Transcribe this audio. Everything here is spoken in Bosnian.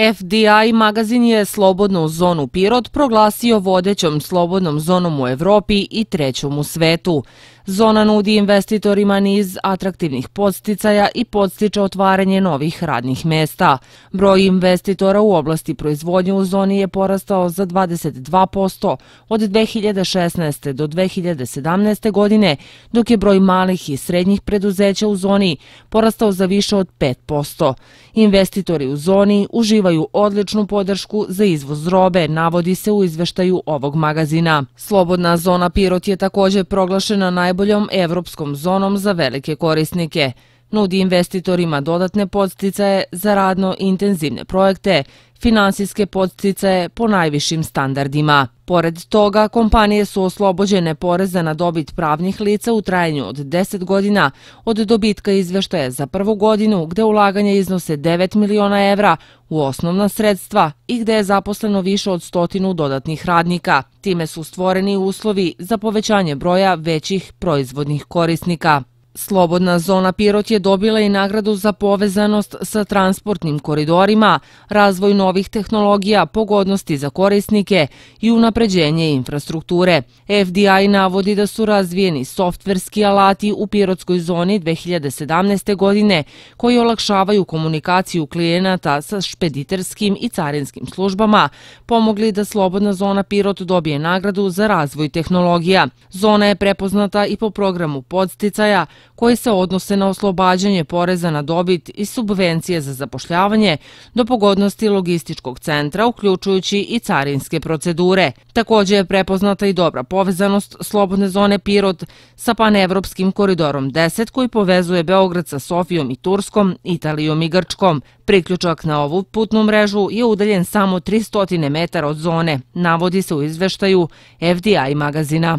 FDI magazin je slobodnu zonu Pirot proglasio vodećom slobodnom zonom u Evropi i trećom u svetu. Zona nudi investitorima niz atraktivnih podsticaja i podstiče otvaranje novih radnih mesta. Broj investitora u oblasti proizvodnje u zoni je porastao za 22% od 2016. do 2017. godine, dok je broj malih i srednjih preduzeća u zoni porastao za više od 5%. Investitori u zoni uživaju odličnu podršku za izvoz robe, navodi se u izveštaju ovog magazina. Slobodna zona Pirot je također proglašena najboljom evropskom zonom za velike korisnike. Nudi investitorima dodatne podsticaje za radno intenzivne projekte, finansijske podsticaje po najvišim standardima. Pored toga, kompanije su oslobođene poreza na dobit pravnih lica u trajanju od 10 godina od dobitka izveštaja za prvu godinu gde ulaganje iznose 9 miliona evra u osnovna sredstva i gde je zaposleno više od stotinu dodatnih radnika. Time su stvoreni uslovi za povećanje broja većih proizvodnih korisnika. Slobodna zona Pirot je dobila i nagradu za povezanost sa transportnim koridorima, razvoj novih tehnologija, pogodnosti za korisnike i unapređenje infrastrukture. FDI navodi da su razvijeni softverski alati u Pirotskoj zoni 2017. godine koji olakšavaju komunikaciju klijenata sa špediterskim i carinskim službama, pomogli da Slobodna zona Pirot dobije nagradu za razvoj tehnologija. Zona je prepoznata i po programu podsticaja koji se odnose na oslobađanje poreza na dobit i subvencije za zapošljavanje do pogodnosti logističkog centra, uključujući i carinske procedure. Također je prepoznata i dobra povezanost slobodne zone Pirot sa panevropskim koridorom 10 koji povezuje Beograd sa Sofijom i Turskom, Italijom i Grčkom. Priključak na ovu putnu mrežu je udaljen samo 300 metara od zone, navodi se u izveštaju FDI magazina.